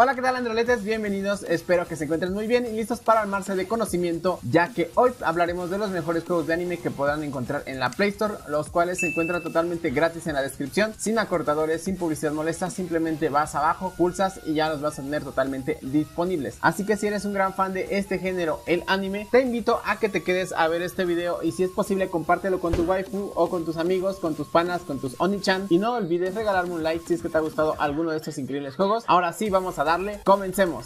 Hola, ¿qué tal androletes? Bienvenidos, espero que se encuentren muy bien y listos para armarse de conocimiento, ya que hoy hablaremos de los mejores juegos de anime que podrán encontrar en la Play Store, los cuales se encuentran totalmente gratis en la descripción, sin acortadores, sin publicidad molesta, simplemente vas abajo, pulsas y ya los vas a tener totalmente disponibles. Así que si eres un gran fan de este género, el anime, te invito a que te quedes a ver este video y si es posible compártelo con tu waifu o con tus amigos, con tus panas, con tus onichan y no olvides regalarme un like si es que te ha gustado alguno de estos increíbles juegos. Ahora sí, vamos a darle, comencemos.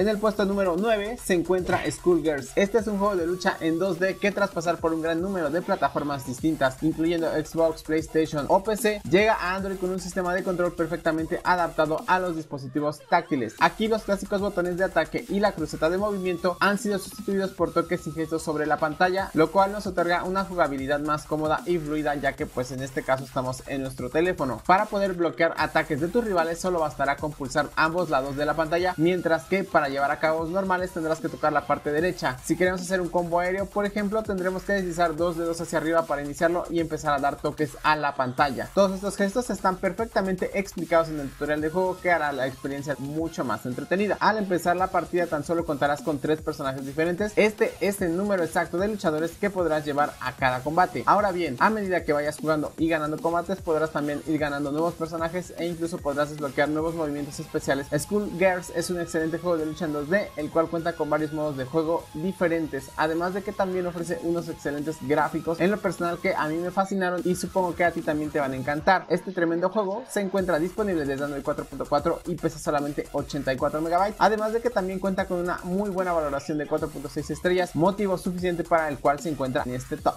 En el puesto número 9 se encuentra Schoolgirls. Este es un juego de lucha en 2D que tras pasar por un gran número de plataformas distintas, incluyendo Xbox, PlayStation o PC, llega a Android con un sistema de control perfectamente adaptado a los dispositivos táctiles. Aquí los clásicos botones de ataque y la cruceta de movimiento han sido sustituidos por toques y gestos sobre la pantalla, lo cual nos otorga una jugabilidad más cómoda y fluida ya que pues en este caso estamos en nuestro teléfono. Para poder bloquear ataques de tus rivales solo bastará con pulsar ambos lados de la pantalla, mientras que para llevar a cabo normales tendrás que tocar la parte derecha. Si queremos hacer un combo aéreo, por ejemplo, tendremos que deslizar dos dedos hacia arriba para iniciarlo y empezar a dar toques a la pantalla. Todos estos gestos están perfectamente explicados en el tutorial de juego que hará la experiencia mucho más entretenida. Al empezar la partida tan solo contarás con tres personajes diferentes. Este es el número exacto de luchadores que podrás llevar a cada combate. Ahora bien, a medida que vayas jugando y ganando combates, podrás también ir ganando nuevos personajes e incluso podrás desbloquear nuevos movimientos especiales. School Girls es un excelente juego de lucha en 2D, el cual cuenta con varios modos de juego diferentes, además de que también ofrece unos excelentes gráficos en lo personal que a mí me fascinaron y supongo que a ti también te van a encantar. Este tremendo juego se encuentra disponible desde Android 4.4 y pesa solamente 84 MB, además de que también cuenta con una muy buena valoración de 4.6 estrellas, motivo suficiente para el cual se encuentra en este top.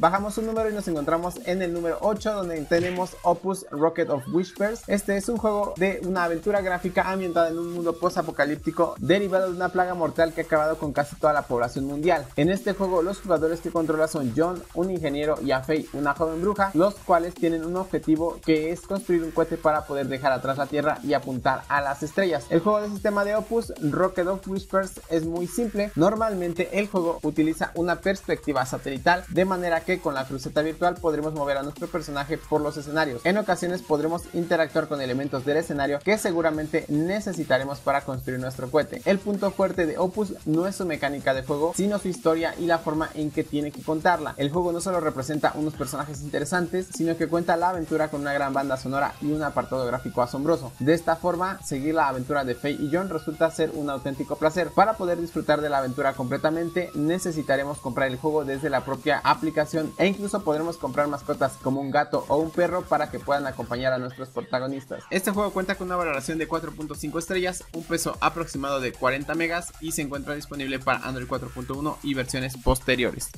Bajamos un número y nos encontramos en el número 8 donde tenemos Opus Rocket of Whispers. Este es un juego de una aventura gráfica ambientada en un mundo post-apocalíptico derivado de una plaga mortal que ha acabado con casi toda la población mundial. En este juego los jugadores que controlan son John, un ingeniero y Afei, una joven bruja, los cuales tienen un objetivo que es construir un cohete para poder dejar atrás la Tierra y apuntar a las estrellas. El juego de sistema de Opus Rocket of Whispers es muy simple. Normalmente el juego utiliza una perspectiva satelital de manera que que con la cruceta virtual podremos mover a nuestro personaje por los escenarios. En ocasiones podremos interactuar con elementos del escenario que seguramente necesitaremos para construir nuestro cohete. El punto fuerte de Opus no es su mecánica de juego, sino su historia y la forma en que tiene que contarla. El juego no solo representa unos personajes interesantes, sino que cuenta la aventura con una gran banda sonora y un apartado gráfico asombroso. De esta forma, seguir la aventura de Faye y John resulta ser un auténtico placer. Para poder disfrutar de la aventura completamente, necesitaremos comprar el juego desde la propia aplicación e incluso podremos comprar mascotas como un gato o un perro para que puedan acompañar a nuestros protagonistas. Este juego cuenta con una valoración de 4.5 estrellas, un peso aproximado de 40 megas y se encuentra disponible para Android 4.1 y versiones posteriores.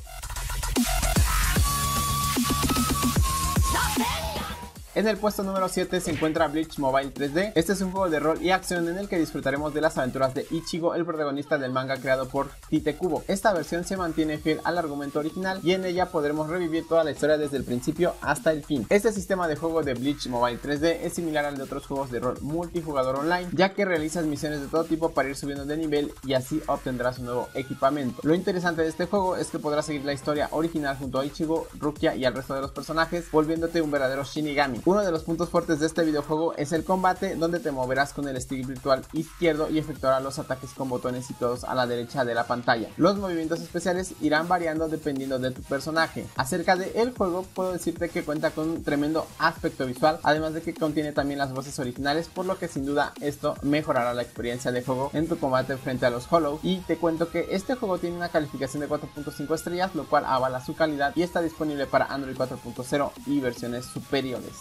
En el puesto número 7 se encuentra Bleach Mobile 3D. Este es un juego de rol y acción en el que disfrutaremos de las aventuras de Ichigo, el protagonista del manga creado por Tite Kubo. Esta versión se mantiene fiel al argumento original y en ella podremos revivir toda la historia desde el principio hasta el fin. Este sistema de juego de Bleach Mobile 3D es similar al de otros juegos de rol multijugador online, ya que realizas misiones de todo tipo para ir subiendo de nivel y así obtendrás un nuevo equipamiento. Lo interesante de este juego es que podrás seguir la historia original junto a Ichigo, Rukia y al resto de los personajes, volviéndote un verdadero Shinigami. Uno de los puntos fuertes de este videojuego es el combate, donde te moverás con el stick virtual izquierdo y efectuarás los ataques con botones situados a la derecha de la pantalla. Los movimientos especiales irán variando dependiendo de tu personaje. Acerca de el juego, puedo decirte que cuenta con un tremendo aspecto visual, además de que contiene también las voces originales, por lo que sin duda esto mejorará la experiencia de juego en tu combate frente a los Hollow. Y te cuento que este juego tiene una calificación de 4.5 estrellas, lo cual avala su calidad y está disponible para Android 4.0 y versiones superiores.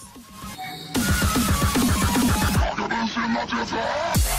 Cause you're not your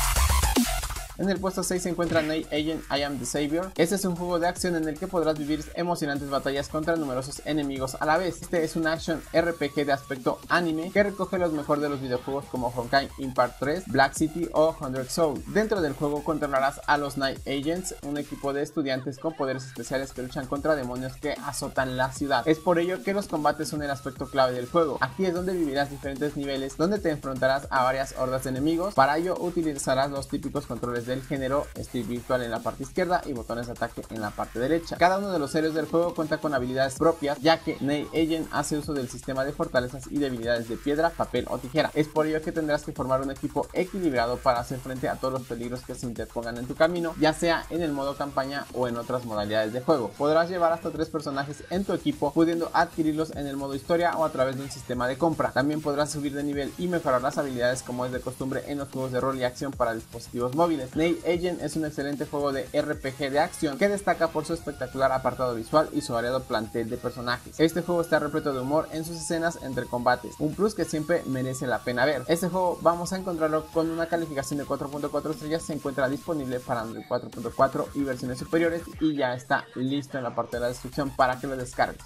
En el puesto 6 se encuentra Night Agent I Am the Savior. Este es un juego de acción en el que podrás vivir emocionantes batallas contra numerosos enemigos a la vez. Este es un action RPG de aspecto anime que recoge los mejor de los videojuegos como Honkai Impact 3, Black City o Hundred Soul. Dentro del juego controlarás a los Night Agents, un equipo de estudiantes con poderes especiales que luchan contra demonios que azotan la ciudad. Es por ello que los combates son el aspecto clave del juego. Aquí es donde vivirás diferentes niveles donde te enfrentarás a varias hordas de enemigos. Para ello utilizarás los típicos controles de del género, stick virtual en la parte izquierda y botones de ataque en la parte derecha. Cada uno de los héroes del juego cuenta con habilidades propias, ya que Ney Agent hace uso del sistema de fortalezas y debilidades de piedra, papel o tijera. Es por ello que tendrás que formar un equipo equilibrado para hacer frente a todos los peligros que se interpongan en tu camino, ya sea en el modo campaña o en otras modalidades de juego. Podrás llevar hasta tres personajes en tu equipo, pudiendo adquirirlos en el modo historia o a través de un sistema de compra. También podrás subir de nivel y mejorar las habilidades como es de costumbre en los juegos de rol y acción para dispositivos móviles. Nate Agent es un excelente juego de RPG de acción que destaca por su espectacular apartado visual y su variado plantel de personajes. Este juego está repleto de humor en sus escenas entre combates, un plus que siempre merece la pena ver. Este juego vamos a encontrarlo con una calificación de 4.4 estrellas, se encuentra disponible para Android 4.4 y versiones superiores y ya está listo en la parte de la descripción para que lo descargues.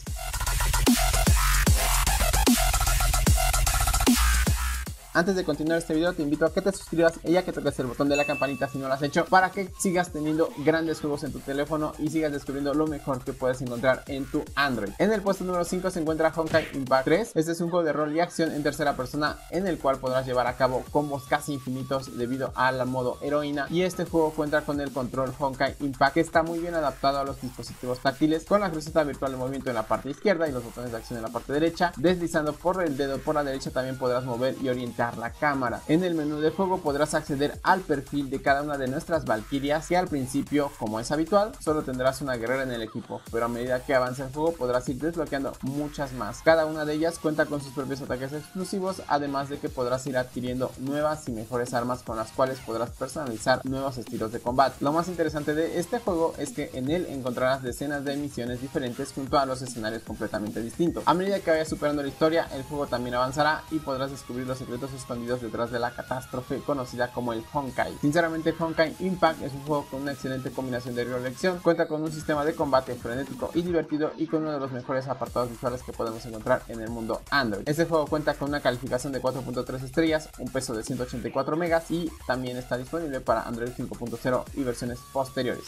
Antes de continuar este video te invito a que te suscribas y a que toques el botón de la campanita si no lo has hecho para que sigas teniendo grandes juegos en tu teléfono y sigas descubriendo lo mejor que puedes encontrar en tu Android. En el puesto número 5 se encuentra Honkai Impact 3. Este es un juego de rol y acción en tercera persona en el cual podrás llevar a cabo combos casi infinitos debido al modo heroína y este juego cuenta con el control Honkai Impact que está muy bien adaptado a los dispositivos táctiles con la cruceta virtual de movimiento en la parte izquierda y los botones de acción en la parte derecha. Deslizando por el dedo por la derecha también podrás mover y orientar la cámara. En el menú de juego podrás acceder al perfil de cada una de nuestras valquirias que al principio, como es habitual, solo tendrás una guerrera en el equipo, pero a medida que avanza el juego podrás ir desbloqueando muchas más. Cada una de ellas cuenta con sus propios ataques exclusivos, además de que podrás ir adquiriendo nuevas y mejores armas con las cuales podrás personalizar nuevos estilos de combate. Lo más interesante de este juego es que en él encontrarás decenas de misiones diferentes junto a los escenarios completamente distintos. A medida que vayas superando la historia, el juego también avanzará y podrás descubrir los secretos escondidos detrás de la catástrofe conocida como el Honkai. Sinceramente, Honkai Impact es un juego con una excelente combinación de elección, cuenta con un sistema de combate frenético y divertido y con uno de los mejores apartados visuales que podemos encontrar en el mundo Android. Este juego cuenta con una calificación de 4.3 estrellas, un peso de 184 megas y también está disponible para Android 5.0 y versiones posteriores.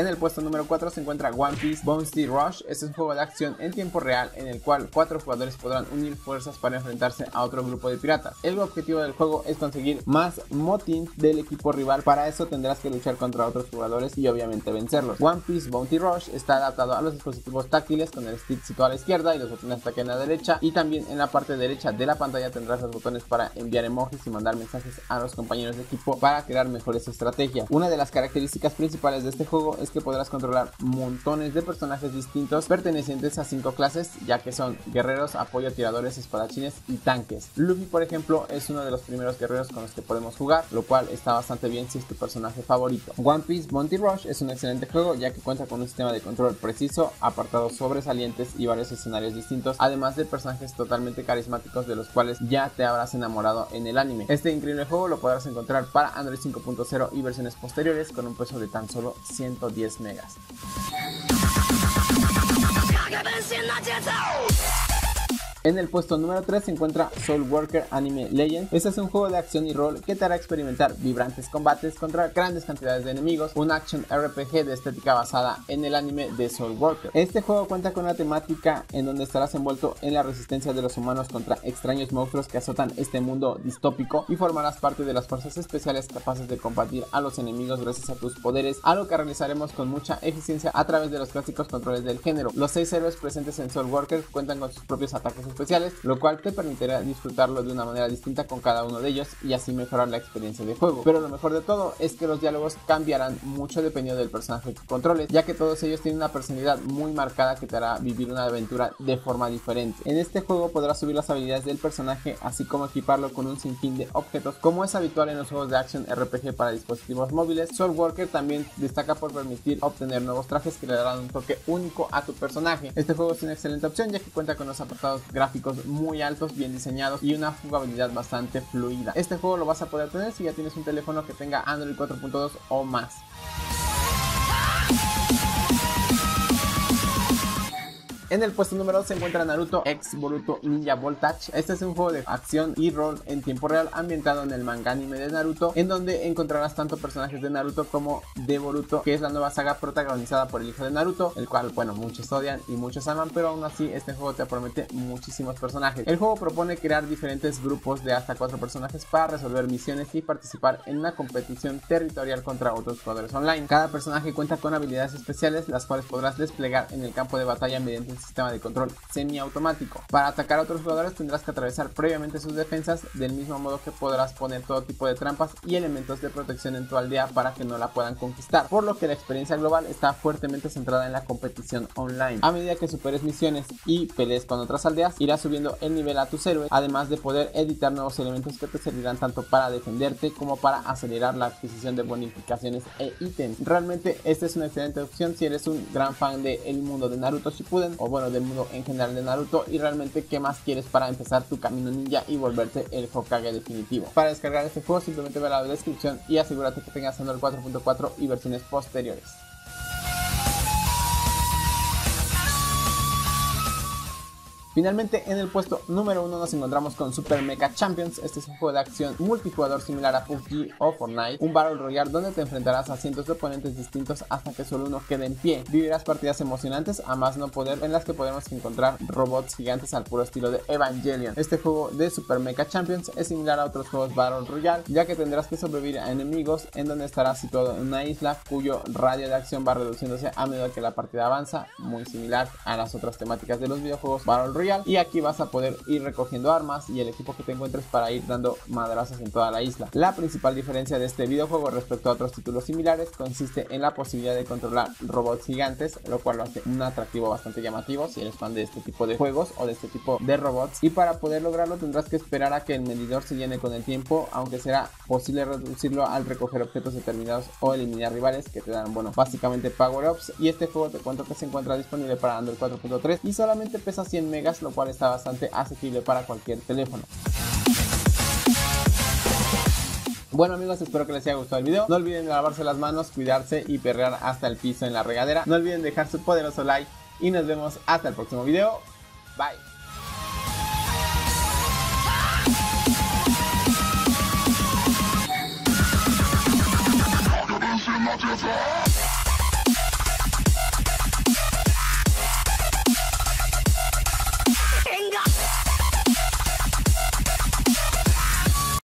En el puesto número 4 se encuentra One Piece Bounty Rush. Este es un juego de acción en tiempo real en el cual cuatro jugadores podrán unir fuerzas para enfrentarse a otro grupo de piratas. El objetivo del juego es conseguir más motins del equipo rival. Para eso tendrás que luchar contra otros jugadores y obviamente vencerlos. One Piece Bounty Rush está adaptado a los dispositivos táctiles con el stick situado a la izquierda y los botones ataque en la derecha. Y también en la parte derecha de la pantalla tendrás los botones para enviar emojis y mandar mensajes a los compañeros de equipo para crear mejores estrategias. Una de las características principales de este juego es que podrás controlar montones de personajes distintos pertenecientes a cinco clases, ya que son guerreros, apoyo, tiradores, espadachines y tanques. Luffy, por ejemplo, es uno de los primeros guerreros con los que podemos jugar, lo cual está bastante bien si es tu personaje favorito. One Piece Monty Rush es un excelente juego, ya que cuenta con un sistema de control preciso, apartados sobresalientes y varios escenarios distintos, además de personajes totalmente carismáticos de los cuales ya te habrás enamorado en el anime. Este increíble juego lo podrás encontrar para Android 5.0 y versiones posteriores con un peso de tan solo 110 10 megas. En el puesto número 3 se encuentra Soul Worker Anime Legend. Este es un juego de acción y rol que te hará experimentar vibrantes combates contra grandes cantidades de enemigos, un action RPG de estética basada en el anime de Soul Worker. Este juego cuenta con una temática en donde estarás envuelto en la resistencia de los humanos contra extraños monstruos que azotan este mundo distópico y formarás parte de las fuerzas especiales capaces de combatir a los enemigos gracias a tus poderes, algo que realizaremos con mucha eficiencia a través de los clásicos controles del género. Los 6 héroes presentes en Soul Worker cuentan con sus propios ataques especiales, lo cual te permitirá disfrutarlo de una manera distinta con cada uno de ellos y así mejorar la experiencia de juego. Pero lo mejor de todo es que los diálogos cambiarán mucho dependiendo del personaje que controles, ya que todos ellos tienen una personalidad muy marcada que te hará vivir una aventura de forma diferente. En este juego podrás subir las habilidades del personaje, así como equiparlo con un sinfín de objetos, como es habitual en los juegos de acción RPG para dispositivos móviles. Soul Worker también destaca por permitir obtener nuevos trajes que le darán un toque único a tu personaje. Este juego es una excelente opción ya que cuenta con los apartados gráficos muy altos, bien diseñados y una jugabilidad bastante fluida. Este juego lo vas a poder tener si ya tienes un teléfono que tenga Android 4.2 o más. En el puesto número 2 se encuentra Naruto X Boruto Ninja Voltage. Este es un juego de acción y rol en tiempo real ambientado en el manga anime de Naruto, en donde encontrarás tanto personajes de Naruto como de Boruto, que es la nueva saga protagonizada por el hijo de Naruto, el cual, bueno, muchos odian y muchos aman, pero aún así este juego te promete muchísimos personajes. El juego propone crear diferentes grupos de hasta 4 personajes para resolver misiones y participar en una competición territorial contra otros jugadores online. Cada personaje cuenta con habilidades especiales, las cuales podrás desplegar en el campo de batalla mediante sistema de control semiautomático. Para atacar a otros jugadores tendrás que atravesar previamente sus defensas, del mismo modo que podrás poner todo tipo de trampas y elementos de protección en tu aldea para que no la puedan conquistar, por lo que la experiencia global está fuertemente centrada en la competición online. A medida que superes misiones y pelees con otras aldeas, irás subiendo el nivel a tus héroes, además de poder editar nuevos elementos que te servirán tanto para defenderte como para acelerar la adquisición de bonificaciones e ítems. Realmente esta es una excelente opción si eres un gran fan del mundo de Naruto Shippuden o bueno del mundo en general de Naruto y realmente qué más quieres para empezar tu camino ninja y volverte el Hokage definitivo. Para descargar este juego simplemente ve la descripción y asegúrate que tengas Android 4.4 y versiones posteriores. Finalmente, en el puesto número 1 nos encontramos con Super Mecha Champions. Este es un juego de acción multijugador similar a PUBG o Fortnite, un Battle Royale donde te enfrentarás a cientos de oponentes distintos hasta que solo uno quede en pie. Vivirás partidas emocionantes a más no poder en las que podremos encontrar robots gigantes al puro estilo de Evangelion. Este juego de Super Mecha Champions es similar a otros juegos Battle Royale, ya que tendrás que sobrevivir a enemigos en donde estarás situado en una isla cuyo radio de acción va reduciéndose a medida que la partida avanza, muy similar a las otras temáticas de los videojuegos Battle Royale y aquí vas a poder ir recogiendo armas y el equipo que te encuentres para ir dando madrazos en toda la isla. La principal diferencia de este videojuego respecto a otros títulos similares consiste en la posibilidad de controlar robots gigantes, lo cual lo hace un atractivo bastante llamativo si eres fan de este tipo de juegos o de este tipo de robots. Y para poder lograrlo tendrás que esperar a que el medidor se llene con el tiempo, aunque será posible reducirlo al recoger objetos determinados o eliminar rivales que te dan, bueno, básicamente power-ups. Y este juego te cuento que se encuentra disponible para Android 4.3 y solamente pesa 100 megas lo cual está bastante asequible para cualquier teléfono. Bueno amigos, espero que les haya gustado el video. No olviden lavarse las manos, cuidarse y perrear hasta el piso en la regadera. No olviden dejar su poderoso like y nos vemos hasta el próximo video. Bye.